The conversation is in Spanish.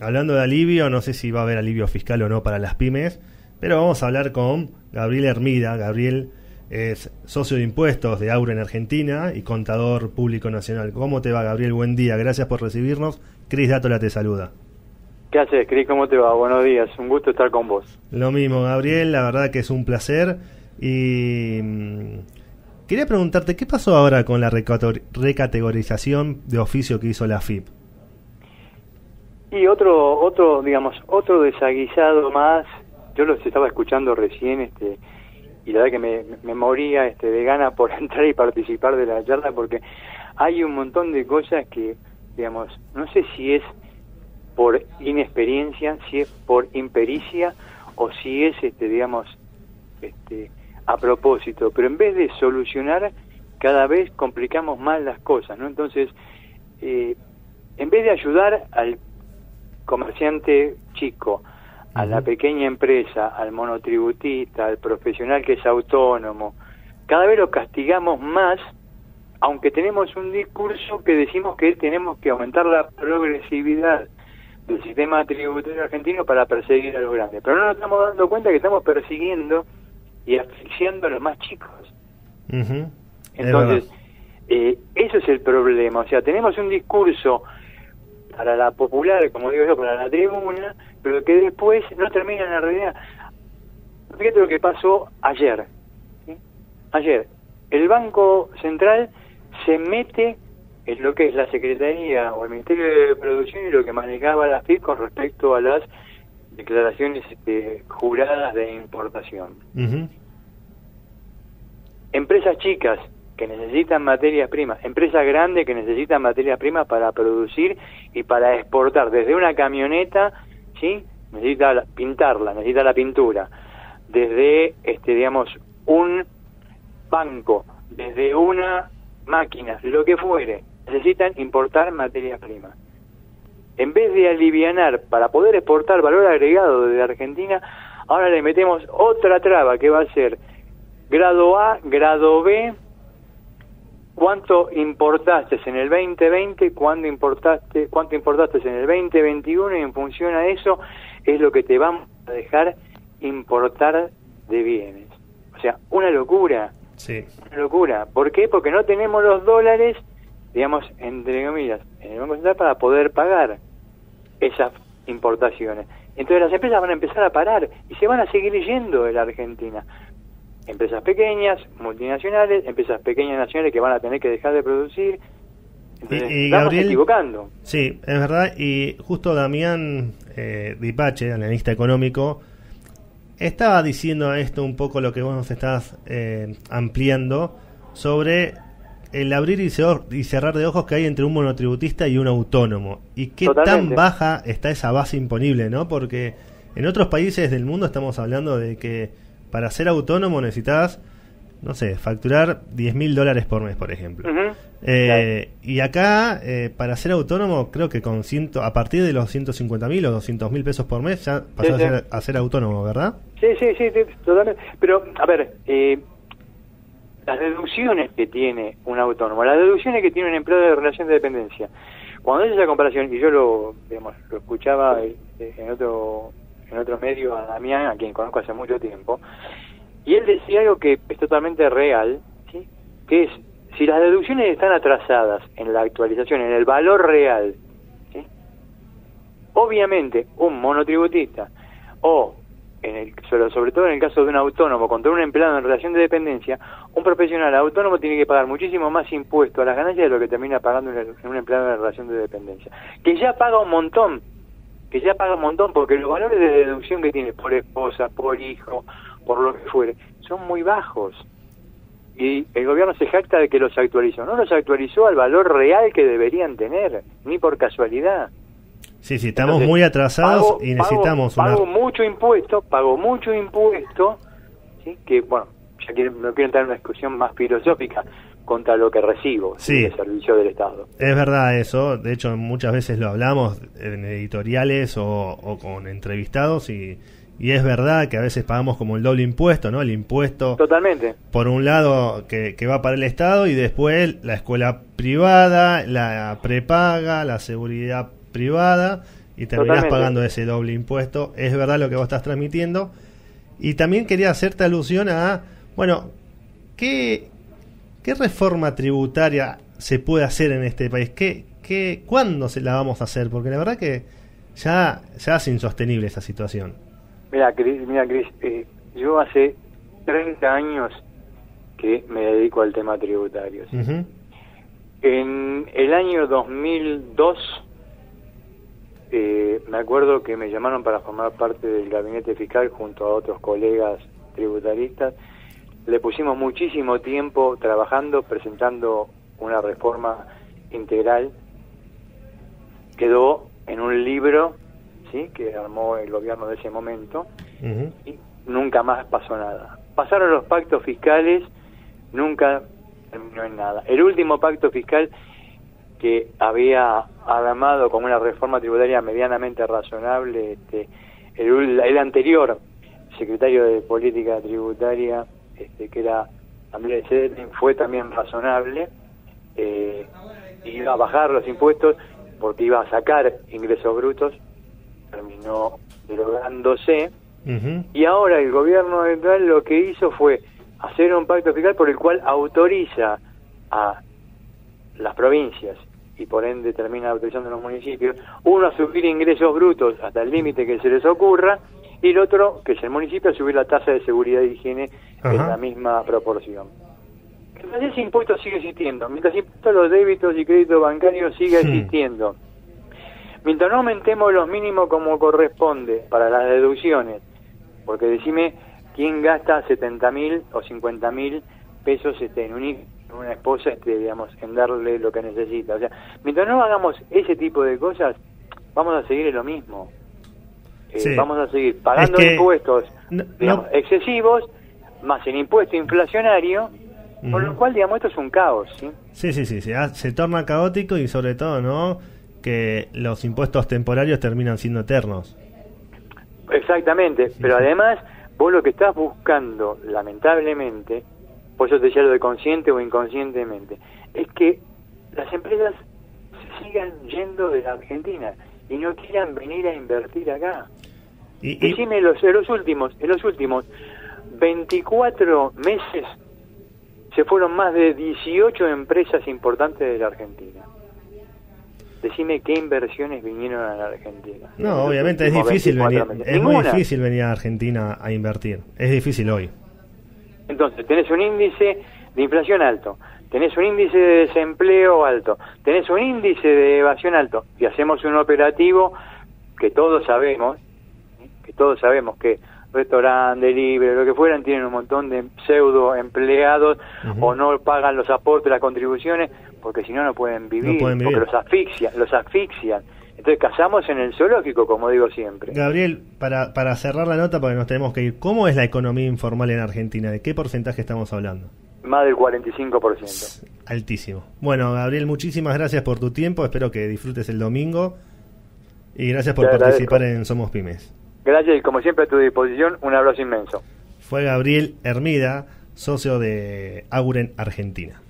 hablando de alivio, no sé si va a haber alivio fiscal o no para las pymes, pero vamos a hablar con Gabriel Hermida. Gabriel es socio de impuestos de Aura en Argentina y contador público nacional. ¿Cómo te va, Gabriel? Buen día, gracias por recibirnos. Cris Dátola te saluda. ¿Qué haces, Cris? ¿Cómo te va? Buenos días, un gusto estar con vos. Lo mismo, Gabriel, la verdad que es un placer. Y mm, quería preguntarte, ¿qué pasó ahora con la recategorización de oficio que hizo la FIP? Y otro, otro, digamos, otro desaguisado más. Yo los estaba escuchando recién, este, y la verdad que me, me moría este, de gana por entrar y participar de la charla porque hay un montón de cosas que, digamos, no sé si es por inexperiencia, si es por impericia o si es, este, digamos, este, a propósito, pero en vez de solucionar, cada vez complicamos más las cosas, ¿no? Entonces, eh, en vez de ayudar al comerciante chico, a la pequeña empresa, al monotributista, al profesional que es autónomo, cada vez lo castigamos más, aunque tenemos un discurso que decimos que tenemos que aumentar la progresividad del sistema tributario argentino para perseguir a los grandes. Pero no nos estamos dando cuenta que estamos persiguiendo y asfixiando a los más chicos. Entonces, eh, eso es el problema. O sea, tenemos un discurso para la popular, como digo yo, para la tribuna, pero que después no termina en la realidad. Fíjate lo que pasó ayer. Ayer, el Banco Central se mete en lo que es la Secretaría o el Ministerio de Producción y lo que manejaba la FIP con respecto a las declaraciones este, juradas de importación. Empresas chicas que necesitan materias primas, empresas grandes que necesitan materias primas para producir y para exportar desde una camioneta, ¿sí? Necesita pintarla, necesita la pintura. Desde este digamos un banco, desde una máquina, lo que fuere, necesitan importar materias primas. En vez de alivianar para poder exportar valor agregado desde Argentina, ahora le metemos otra traba que va a ser grado A, grado B, cuánto importaste en el 2020, cuánto importaste, cuánto importaste en el 2021 y en función a eso es lo que te vamos a dejar importar de bienes. O sea, una locura. Sí. Una locura. ¿Por qué? Porque no tenemos los dólares, digamos, entre comillas, en el Banco Central para poder pagar esas importaciones. Entonces las empresas van a empezar a parar y se van a seguir yendo de la Argentina empresas pequeñas, multinacionales, empresas pequeñas nacionales que van a tener que dejar de producir. y, estamos equivocando. Sí, es verdad. Y justo Damián eh, Dipache, analista económico, estaba diciendo esto un poco lo que vos nos estás eh, ampliando sobre el abrir y, cerrar de ojos que hay entre un monotributista y un autónomo. Y qué tan baja está esa base imponible, ¿no? Porque en otros países del mundo estamos hablando de que para ser autónomo necesitas, no sé, facturar 10 mil dólares por mes, por ejemplo. Eh, y acá, eh, para ser autónomo, creo que con ciento, a partir de los 150 mil o 200 mil pesos por mes ya pasas a, ser, autónomo, ¿verdad? Sí, sí, sí, totalmente. Pero, a ver, eh, las deducciones que tiene un autónomo, las deducciones que tiene un empleado de relación de dependencia, cuando haces esa comparación, y yo lo, digamos, lo escuchaba en otro en otro medio a Damián, a quien conozco hace mucho tiempo, y él decía algo que es totalmente real, que es, si las deducciones están atrasadas en la actualización, en el valor real, obviamente un monotributista o en el, sobre, todo en el caso de un autónomo contra un empleado en relación de dependencia, un profesional autónomo tiene que pagar muchísimo más impuesto a las ganancias de lo que termina pagando un empleado en relación de dependencia, que ya paga un montón que ya paga un montón, porque los valores de deducción que tiene por esposa, por hijo, por lo que fuere, son muy bajos. Y el gobierno se jacta de que los actualizó. No los actualizó al valor real que deberían tener, ni por casualidad. Sí, sí, estamos muy atrasados y necesitamos pago, mucho impuesto, pago mucho impuesto, ¿sí? que bueno, ya quiero, no quiero entrar en una discusión más filosófica, contra lo que recibo sí. el servicio del Estado. Es verdad eso, de hecho muchas veces lo hablamos en editoriales o, con entrevistados y, y, es verdad que a veces pagamos como el doble impuesto, ¿no? El impuesto... Totalmente. Por un lado que, que va para el Estado y después la escuela privada, la prepaga, la seguridad privada y terminás pagando ese doble impuesto. Es verdad lo que vos estás transmitiendo. Y también quería hacerte alusión a, bueno, ¿qué, qué reforma tributaria se puede hacer en este país? ¿Qué, qué, ¿Cuándo se la vamos a hacer? Porque la verdad que ya, ya es insostenible esa situación. Mira, Cris, mira, Chris, eh, yo hace 30 años que me dedico al tema tributario. En el año 2002, eh, me acuerdo que me llamaron para formar parte del gabinete fiscal junto a otros colegas tributaristas. Le pusimos muchísimo tiempo trabajando, presentando una reforma integral. Quedó en un libro sí que armó el gobierno de ese momento y nunca más pasó nada. Pasaron los pactos fiscales, nunca terminó en nada. El último pacto fiscal que había armado con una reforma tributaria medianamente razonable, este, el, anterior secretario de Política Tributaria, este, que era Andrés Sedlin, fue también razonable, eh, iba a bajar los impuestos porque iba a sacar ingresos brutos, terminó derogándose, y ahora el gobierno central lo que hizo fue hacer un pacto fiscal por el cual autoriza a las provincias y por ende termina autorizando a los municipios, uno a subir ingresos brutos hasta el límite que se les ocurra y el otro, que es el municipio, a subir la tasa de seguridad e higiene en la misma proporción. Entonces ese impuesto sigue existiendo, mientras impuesto a los débitos y créditos bancarios sigue existiendo. Mientras no aumentemos los mínimos como corresponde para las deducciones, porque decime quién gasta 70 mil o 50 mil pesos este, en un una esposa, este, digamos, en darle lo que necesita. O sea, mientras no hagamos ese tipo de cosas, vamos a seguir en lo mismo. Eh, vamos a seguir pagando impuestos digamos, excesivos, más el impuesto inflacionario, con lo cual, digamos, esto es un caos. ¿sí? Sí, sí, sí, se, se torna caótico y sobre todo, ¿no? Que los impuestos temporarios terminan siendo eternos. Exactamente, pero además, vos lo que estás buscando, lamentablemente, por eso te decía lo de consciente o inconscientemente, es que las empresas se sigan yendo de la Argentina y no quieran venir a invertir acá. Y, Decime los, en los últimos, en los últimos 24 meses se fueron más de 18 empresas importantes de la Argentina. Decime qué inversiones vinieron a la Argentina. No, obviamente es difícil venir, es muy difícil venir a Argentina a invertir. Es difícil hoy. Entonces, tenés un índice de inflación alto, tenés un índice de desempleo alto, tenés un índice de evasión alto y hacemos un operativo que todos sabemos, que todos sabemos que restaurante, libre, lo que fueran, tienen un montón de pseudo empleados o no pagan los aportes, las contribuciones, porque si no no pueden vivir, porque los asfixian, los asfixian. Entonces cazamos en el zoológico, como digo siempre. Gabriel, para, para cerrar la nota, porque nos tenemos que ir, ¿cómo es la economía informal en Argentina? ¿De qué porcentaje estamos hablando? Más del 45%. Altísimo. Bueno, Gabriel, muchísimas gracias por tu tiempo, espero que disfrutes el domingo y gracias por participar en Somos Pymes. Gracias y como siempre a tu disposición, un abrazo inmenso. Fue Gabriel Hermida, socio de Auren Argentina.